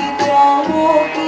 de amor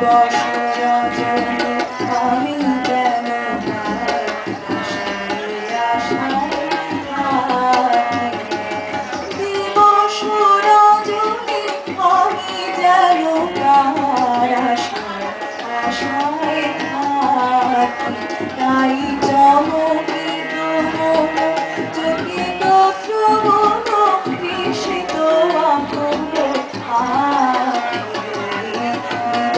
boy.